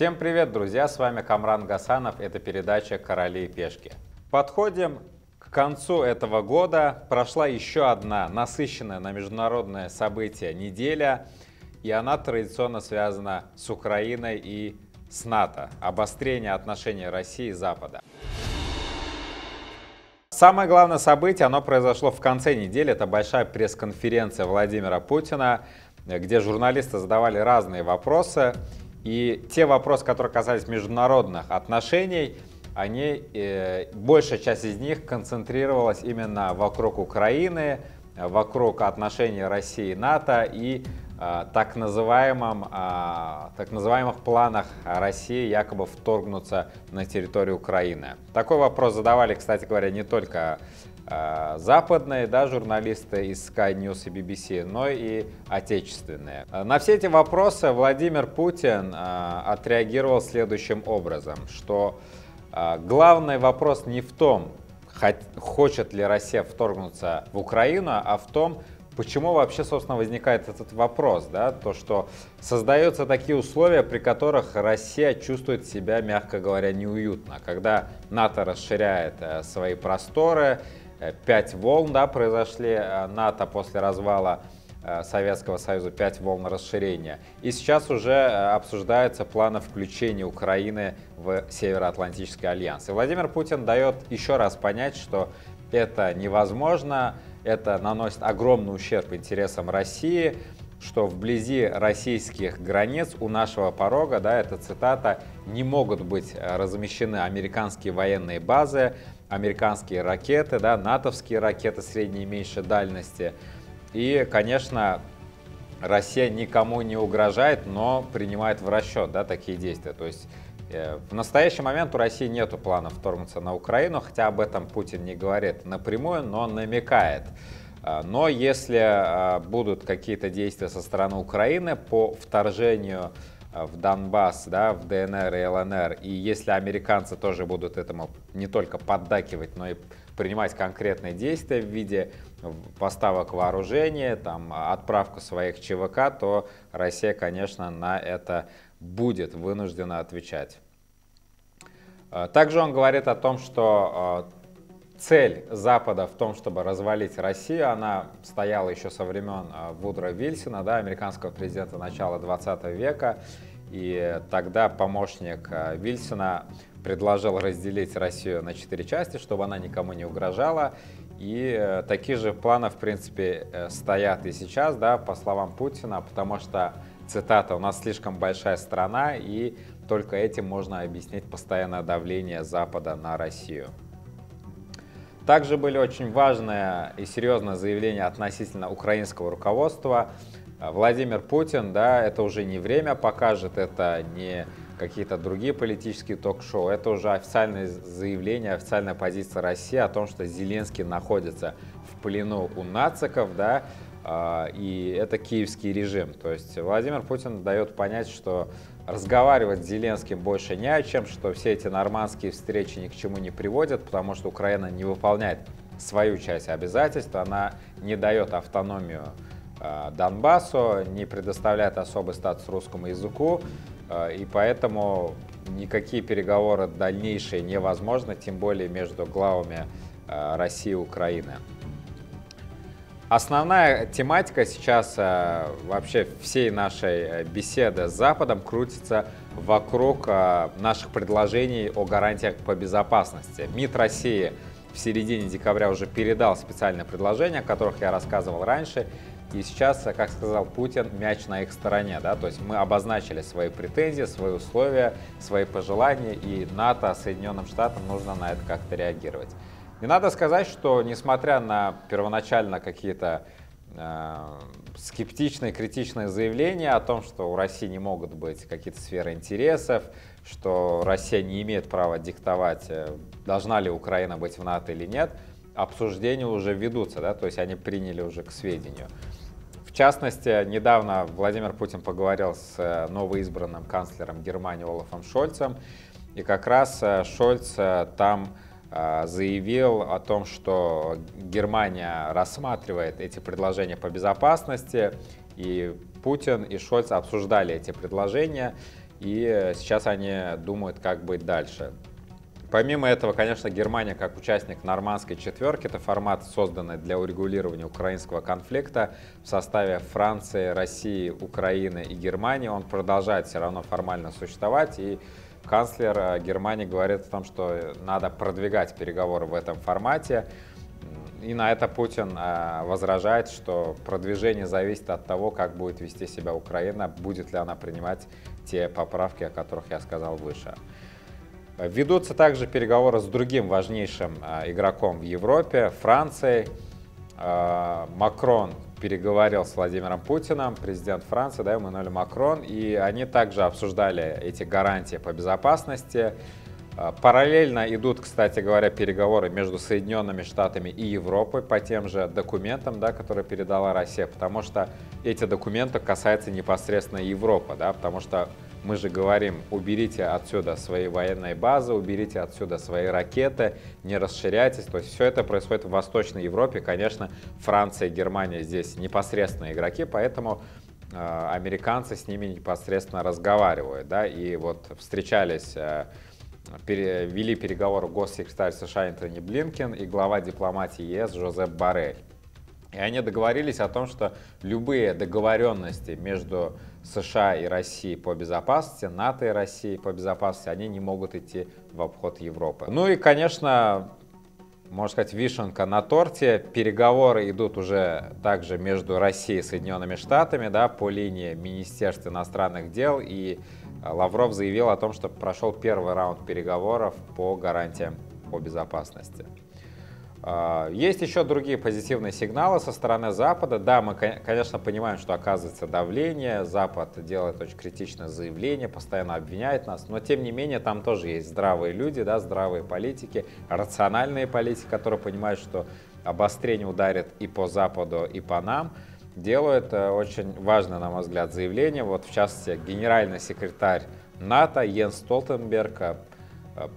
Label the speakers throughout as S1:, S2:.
S1: Всем привет, друзья! С вами Камран Гасанов. Это передача «Короли и пешки». Подходим к концу этого года. Прошла еще одна насыщенная на международное событие неделя. И она традиционно связана с Украиной и с НАТО. Обострение отношений России и Запада. Самое главное событие, оно произошло в конце недели. Это большая пресс-конференция Владимира Путина, где журналисты задавали разные вопросы. И те вопросы, которые касались международных отношений, они, э, большая часть из них концентрировалась именно вокруг Украины, вокруг отношений России и НАТО и э, так, называемом, э, так называемых планах России якобы вторгнуться на территорию Украины. Такой вопрос задавали, кстати говоря, не только западные да, журналисты из Sky News и BBC, но и отечественные. Э, на все эти вопросы Владимир Путин э, отреагировал следующим образом, что главный вопрос не в том, хочет ли Россия вторгнуться в Украину, а в том, почему вообще, собственно, возникает этот вопрос, да, то, что создаются такие условия, при которых Россия чувствует себя, мягко говоря, неуютно, когда НАТО расширяет свои просторы, Э, пять волн да, произошли э, НАТО после развала э, Советского Союза, пять волн расширения. И сейчас уже обсуждаются планы включения Украины в Североатлантический альянс. И Владимир Путин дает еще раз понять, что это невозможно, это наносит огромный ущерб интересам России, что вблизи российских границ у нашего порога, да, это цитата, не могут быть размещены американские военные базы, американские ракеты, да, натовские ракеты средней и меньшей дальности. И, конечно, Россия никому не угрожает, но принимает в расчет да, такие действия. То есть э, в настоящий момент у России нет плана вторгнуться на Украину, хотя об этом Путин не говорит напрямую, но намекает. Э, но если э, будут какие-то действия со стороны Украины по вторжению в Донбасс, да, в ДНР и ЛНР. И если американцы тоже будут этому не только поддакивать, но и принимать конкретные действия в виде поставок вооружения, там, отправку своих ЧВК, то Россия, конечно, на это будет вынуждена отвечать. Э, также он говорит о том, что э, цель Запада в том, чтобы развалить Россию, она стояла еще со времен Вудро Вильсона, да, американского президента начала 20 века. И тогда помощник э, Вильсона предложил разделить Россию на четыре части, чтобы она никому не угрожала. И э, такие же планы, в принципе, э, стоят и сейчас, да, по словам Путина, потому что, цитата, «у нас слишком большая страна, и только этим можно объяснить постоянное давление Запада на Россию». Также были очень важные и серьезные заявления относительно украинского руководства. А Владимир Путин, да, это уже не время покажет, это не какие-то другие политические ток-шоу, это уже официальное заявление, официальная позиция России о том, что Зеленский находится в плену у нациков, да, а, и это киевский режим. То есть Владимир Путин дает понять, что разговаривать с Зеленским больше не о чем, что все эти нормандские встречи ни к чему не приводят, потому что Украина не выполняет свою часть обязательств, она не дает автономию Э, Донбассу, не предоставляет особый статус русскому языку, э, и поэтому никакие переговоры дальнейшие невозможны, тем более между главами э, России и Украины. Основная тематика сейчас вообще всей нашей беседы с Западом крутится вокруг наших предложений о гарантиях по безопасности. МИД России в середине декабря уже передал специальные предложения, о которых я рассказывал раньше, и сейчас, как сказал Путин, мяч на их стороне. Да? То есть мы обозначили свои претензии, свои условия, свои пожелания, и НАТО, Соединенным Штатам нужно на это как-то реагировать. И надо сказать, что несмотря на первоначально какие-то э, скептичные, критичные заявления о том, что у России не могут быть какие-то сферы интересов, что Россия не имеет права диктовать, э, должна ли Украина быть в НАТО или нет, обсуждения уже ведутся, да, то есть они приняли уже к сведению. В частности, недавно Владимир Путин поговорил с э, новоизбранным канцлером Германии Олафом Шольцем, и как раз Шольц там заявил о том, что Германия рассматривает эти предложения по безопасности, и Путин и Шольц обсуждали эти предложения. и сейчас они думают, как быть дальше. Помимо этого, конечно, Германия как участник нормандской четверки, это формат, созданный для урегулирования украинского конфликта в составе Франции, России, Украины и Германии. Он продолжает все равно формально существовать, и канцлер э, Германии говорит о том, что надо продвигать переговоры в этом формате. И на это Путин э, возражает, что продвижение зависит от того, как будет вести себя Украина, будет ли она принимать те поправки, о которых я сказал выше. Ведутся также переговоры с другим важнейшим э, игроком в Европе, Францией. Макрон переговорил с Владимиром Путиным, президент Франции, да, Эммануэль Макрон, и они также обсуждали эти гарантии по безопасности. Э, параллельно идут, кстати говоря, переговоры между Соединенными Штатами и Европой по тем же документам, да, которые передала Россия, потому что эти документы касаются непосредственно Европы, да, потому что мы же говорим, уберите отсюда свои военные базы, уберите отсюда свои ракеты, не расширяйтесь. То есть все это происходит в Восточной Европе. Конечно, Франция и Германия здесь непосредственные игроки, поэтому э, американцы с ними непосредственно разговаривают. Да, и вот встречались э, пере, вели переговоры госсекретарь США Энтони Блинкен и глава дипломатии ЕС Жозеп Барель. И они договорились о том, что любые договоренности между США и России по безопасности, НАТО и России по безопасности, они не могут идти в обход Европы. Ну и, конечно, можно сказать, вишенка на торте. Переговоры идут уже также между Россией и Соединенными Штатами да, по линии Министерства иностранных дел. И Лавров заявил о том, что прошел первый раунд переговоров по гарантиям по безопасности. А, есть еще другие позитивные сигналы со стороны Запада. Да, мы, конечно, понимаем, что оказывается давление, Запад делает очень критичное заявление, постоянно обвиняет нас, но тем не менее там тоже есть здравые люди, да, здравые политики, рациональные политики, которые понимают, что обострение ударит и по Западу, и по нам. Делают э, очень важное, на мой взгляд, заявление. Вот, в частности, генеральный секретарь НАТО Йенс Столтенберг э,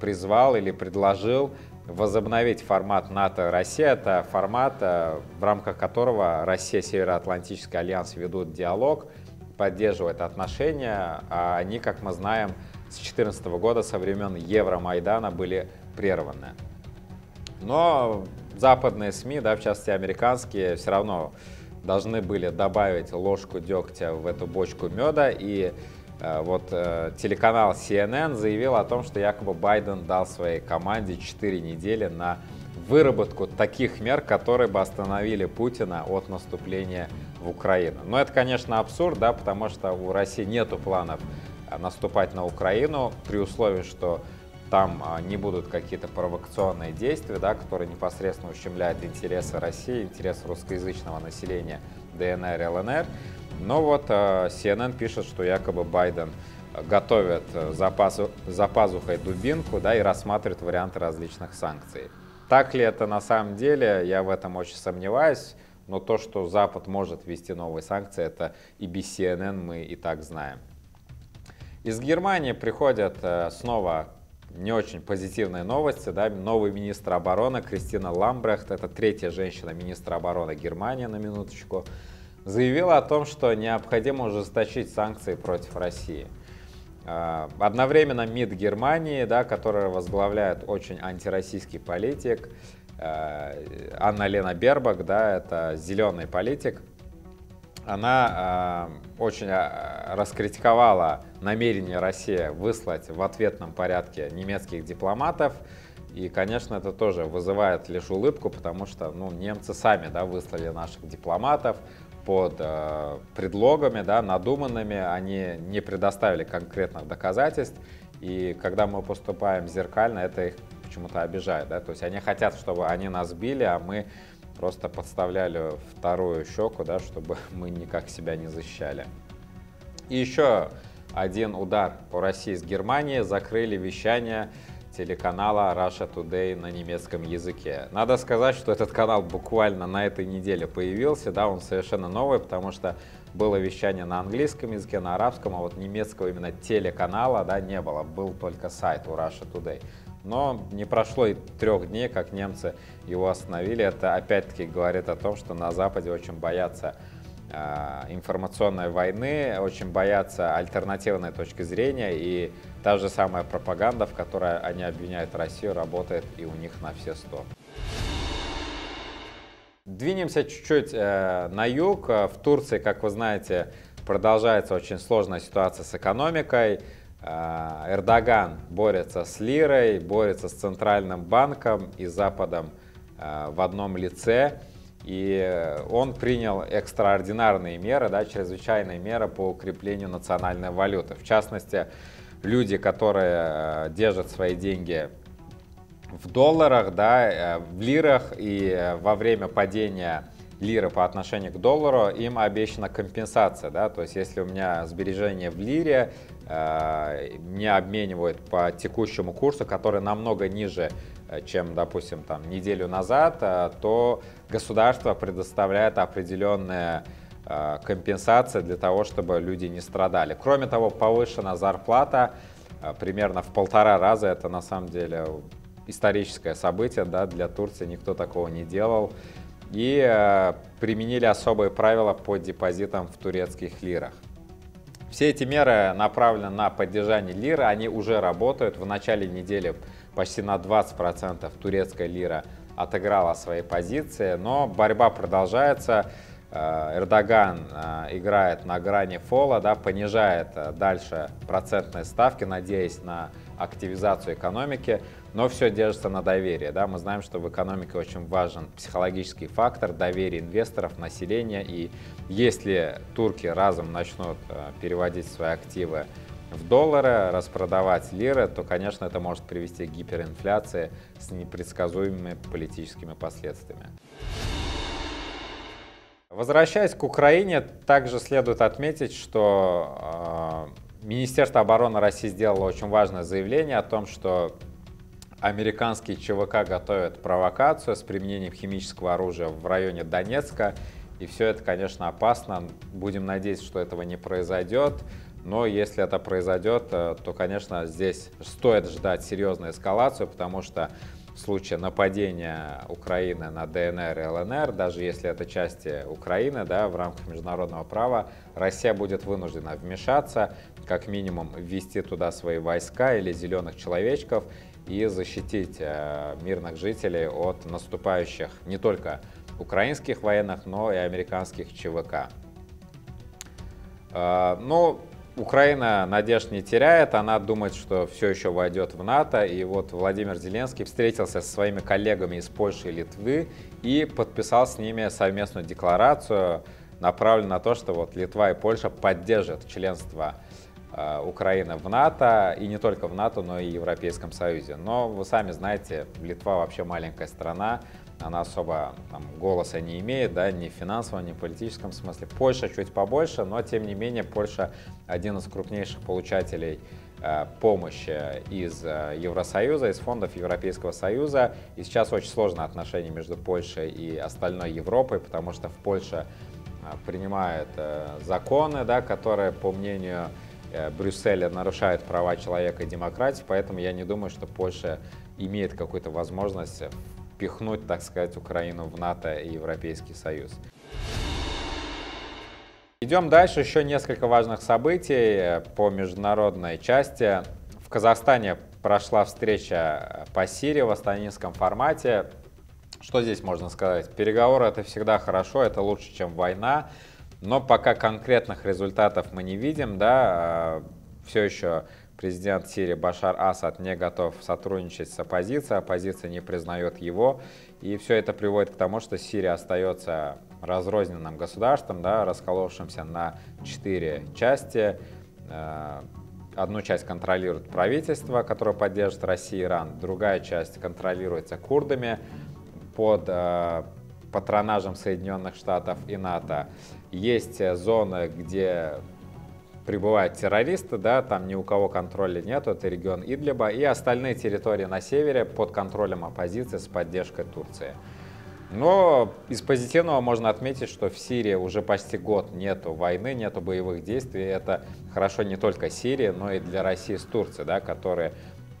S1: призвал или предложил возобновить формат НАТО-Россия. Это формат, э, в рамках которого Россия и Североатлантический альянс ведут диалог, поддерживают отношения, а они, как мы знаем, с 2014 года, со времен Евромайдана, были прерваны. Но западные СМИ, да, в частности американские, все равно должны были добавить ложку дегтя в эту бочку меда и вот э, телеканал CNN заявил о том, что якобы Байден дал своей команде 4 недели на выработку таких мер, которые бы остановили Путина от наступления в Украину. Но это, конечно, абсурд, да, потому что у России нет планов э, наступать на Украину при условии, что там не будут какие-то провокационные действия, да, которые непосредственно ущемляют интересы России, интересы русскоязычного населения ДНР и ЛНР. Но вот э, CNN пишет, что якобы Байден готовит э, за, пазу, за пазухой дубинку да, и рассматривает варианты различных санкций. Так ли это на самом деле, я в этом очень сомневаюсь. Но то, что Запад может ввести новые санкции, это и без CNN мы и так знаем. Из Германии приходят э, снова не очень позитивные новости. Да? Новый министр обороны Кристина Ламбрехт, это третья женщина министра обороны Германии на минуточку, заявила о том, что необходимо ужесточить санкции против России. А, одновременно МИД Германии, да, который возглавляет очень антироссийский политик, а, Анна Лена Бербак, да, это зеленый политик, она э, очень раскритиковала намерение России выслать в ответном порядке немецких дипломатов. И, конечно, это тоже вызывает лишь улыбку, потому что ну, немцы сами да, выслали наших дипломатов, под э, предлогами, да, надуманными, они не предоставили конкретных доказательств, и когда мы поступаем зеркально, это их почему-то обижает, да, то есть они хотят, чтобы они нас били, а мы просто подставляли вторую щеку, да, чтобы мы никак себя не защищали. И еще один удар по России с Германией, закрыли вещание телеканала Russia Today на немецком языке. Надо сказать, что этот канал буквально на этой неделе появился, да, он совершенно новый, потому что было вещание на английском языке, на арабском, а вот немецкого именно телеканала, да, не было, был только сайт у Russia Today. Но не прошло и трех дней, как немцы его остановили. Это опять-таки говорит о том, что на Западе очень боятся информационной войны, очень боятся альтернативной точки зрения, и та же самая пропаганда, в которой они обвиняют Россию, работает и у них на все сто. Двинемся чуть-чуть э, на юг. В Турции, как вы знаете, продолжается очень сложная ситуация с экономикой. Э, Эрдоган борется с лирой, борется с Центральным банком и Западом э, в одном лице. И он принял экстраординарные меры, да, чрезвычайные меры по укреплению национальной валюты. В частности, люди, которые э, держат свои деньги в долларах, да, э, в лирах и э, во время падения лиры по отношению к доллару им обещана компенсация, да, то есть если у меня сбережения в лире, э, мне обменивают по текущему курсу, который намного ниже, чем, допустим, там неделю назад, то государство предоставляет определенные компенсации для того, чтобы люди не страдали. Кроме того, повышена зарплата примерно в полтора раза, это на самом деле историческое событие да, для Турции, никто такого не делал. И э, применили особые правила по депозитам в турецких лирах. Все эти меры направлены на поддержание лиры, они уже работают. В начале недели почти на 20% турецкая лира отыграла свои позиции, но борьба продолжается. Э, Эрдоган э, играет на грани фола, да, понижает э, дальше процентные ставки, надеясь на активизацию экономики но все держится на доверии. Да? Мы знаем, что в экономике очень важен психологический фактор, доверие инвесторов, населения. И если турки разом начнут э, переводить свои активы в доллары, распродавать лиры, то, конечно, это может привести к гиперинфляции с непредсказуемыми политическими последствиями. Возвращаясь к Украине, также следует отметить, что э, Министерство обороны России сделало очень важное заявление о том, что американские ЧВК готовят провокацию с применением химического оружия в районе Донецка. И все это, конечно, опасно. Будем надеяться, что этого не произойдет. Но если это произойдет, э, то, конечно, здесь стоит ждать серьезную эскалацию, потому что в случае нападения Украины на ДНР и ЛНР, даже если это части Украины, да, в рамках международного права, Россия будет вынуждена вмешаться, как минимум ввести туда свои войска или зеленых человечков и защитить э, мирных жителей от наступающих не только украинских военных, но и американских ЧВК. Э, но Украина надежд не теряет, она думает, что все еще войдет в НАТО. И вот Владимир Зеленский встретился со своими коллегами из Польши и Литвы и подписал с ними совместную декларацию, направленную на то, что вот Литва и Польша поддержат членство Э, Украины в НАТО, и не только в НАТО, но и в Европейском Союзе. Но вы сами знаете, Литва вообще маленькая страна, она особо там, голоса не имеет, да, ни в финансовом, ни в политическом смысле. Польша чуть побольше, но тем не менее Польша один из крупнейших получателей э, помощи из э, Евросоюза, из фондов Европейского Союза. И сейчас очень сложные отношения между Польшей и остальной Европой, потому что в Польше принимают законы, да, которые, по мнению Брюсселя нарушает права человека и демократии, поэтому я не думаю, что Польша имеет какую-то возможность впихнуть, так сказать, Украину в НАТО и Европейский Союз. Идем дальше. Еще несколько важных событий э, по международной части. В Казахстане прошла встреча по Сирии в астанинском формате. Что здесь можно сказать? Переговоры это всегда хорошо, это лучше, чем война. Но пока конкретных результатов мы не видим, да, а, все еще президент Сирии Башар Асад не готов сотрудничать с оппозицией, оппозиция не признает его, и все это приводит к тому, что Сирия остается разрозненным государством, да, расколовшимся на четыре части. А, одну часть контролирует правительство, которое поддерживает Россию и Иран, другая часть контролируется курдами под а, патронажем Соединенных Штатов и НАТО. Есть э, зоны, где прибывают террористы, да, там ни у кого контроля нет, это регион Идлиба, и остальные территории на севере под контролем оппозиции с поддержкой Турции. Но из позитивного можно отметить, что в Сирии уже почти год нету войны, нету боевых действий. Это хорошо не только Сирии, но и для России с Турцией, да, которые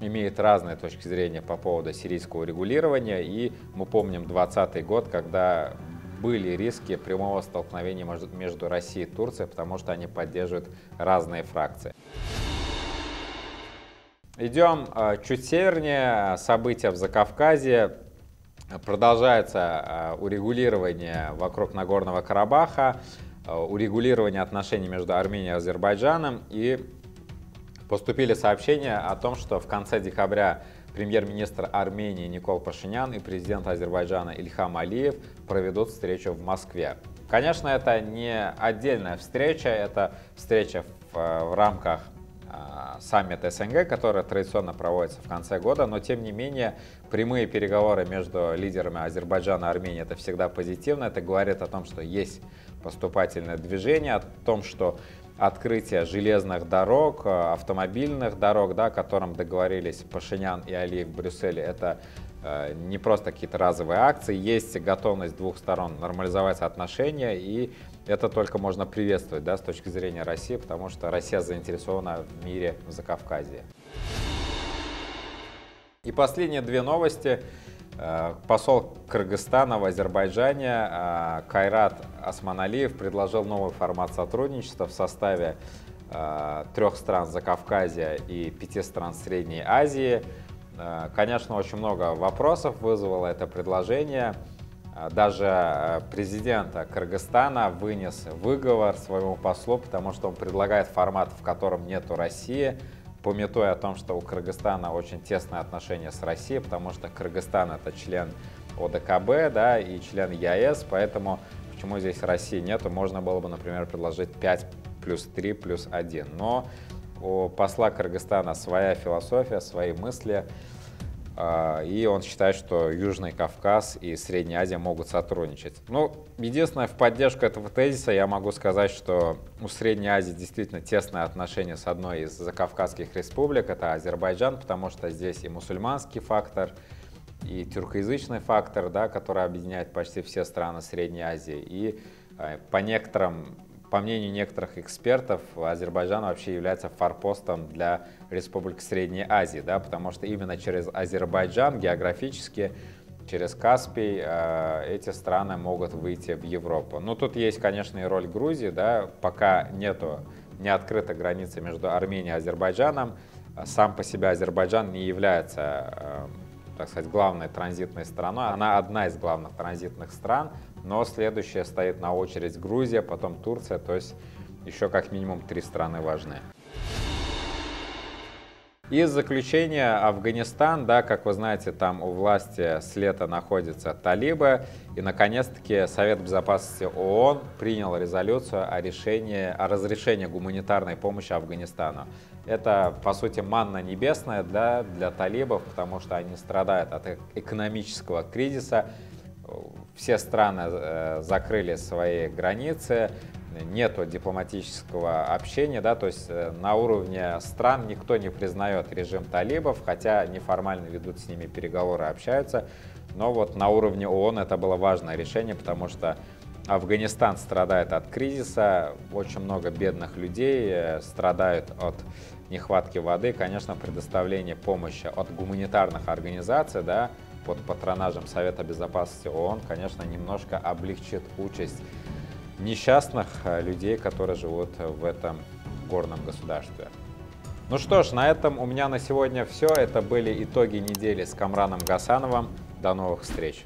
S1: имеют разные точки зрения по поводу сирийского регулирования. И мы помним 2020 год, когда были риски прямого столкновения между Россией и Турцией, потому что они поддерживают разные фракции. Идем э, чуть севернее. События в Закавказье. Продолжается э, урегулирование вокруг Нагорного Карабаха, э, урегулирование отношений между Арменией и Азербайджаном. И поступили сообщения о том, что в конце декабря премьер-министр Армении Никол Пашинян и президент Азербайджана Ильхам Алиев проведут встречу в Москве. Конечно, это не отдельная встреча, это встреча в, в рамках саммит СНГ, который традиционно проводится в конце года, но тем не менее прямые переговоры между лидерами Азербайджана и Армении это всегда позитивно, это говорит о том, что есть поступательное движение, о том, что открытие железных дорог, автомобильных дорог, да, о котором договорились Пашинян и Алиев в Брюсселе, это э, не просто какие-то разовые акции, есть готовность двух сторон нормализовать отношения и это только можно приветствовать да, с точки зрения России, потому что Россия заинтересована в мире в Закавказье. И последние две новости. Э, посол Кыргызстана в Азербайджане э, Кайрат Османалиев предложил новый формат сотрудничества в составе э, трех стран Закавказья и пяти стран Средней Азии. Конечно, очень много вопросов вызвало это предложение. Даже президент Кыргызстана вынес выговор своему послу, потому что он предлагает формат, в котором нету России, пометуя о том, что у Кыргызстана очень тесные отношения с Россией, потому что Кыргызстан это член ОДКБ да, и член ЕАЭС, поэтому почему здесь России нету, можно было бы, например, предложить 5 плюс 3 плюс 1. Но у посла Кыргызстана своя философия, свои мысли, и он считает, что Южный Кавказ и Средняя Азия могут сотрудничать. Ну, единственное, в поддержку этого тезиса я могу сказать, что у Средней Азии действительно тесные отношения с одной из закавказских республик, это Азербайджан, потому что здесь и мусульманский фактор, и тюркоязычный фактор, да, который объединяет почти все страны Средней Азии. И а, по некоторым по мнению некоторых экспертов, Азербайджан вообще является форпостом для Республики Средней Азии, да, потому что именно через Азербайджан географически, через Каспий э, эти страны могут выйти в Европу. Ну, тут есть, конечно, и роль Грузии, да, пока нету не открыта граница между Арменией и Азербайджаном, сам по себе Азербайджан не является, э, так сказать, главной транзитной страной, она одна из главных транзитных стран, но следующая стоит на очередь Грузия, потом Турция, то есть еще как минимум три страны важные. Из заключения Афганистан, да, как вы знаете, там у власти с лета находятся талибы, и наконец-таки Совет Безопасности ООН принял резолюцию о решении, о разрешении гуманитарной помощи Афганистану. Это, по сути, манна небесная для, для талибов, потому что они страдают от экономического кризиса, все страны э, закрыли свои границы, нету дипломатического общения, да, то есть э, на уровне стран никто не признает режим талибов, хотя неформально ведут с ними переговоры, общаются, но вот на уровне ООН это было важное решение, потому что Афганистан страдает от кризиса, очень много бедных людей э, страдают от нехватки воды, конечно, предоставление помощи от гуманитарных организаций, да, под патронажем Совета Безопасности ООН, конечно, немножко облегчит участь несчастных э, людей, которые живут в этом горном государстве. Ну что ж, на этом у меня на сегодня все. Это были итоги недели с Камраном Гасановым. До новых встреч!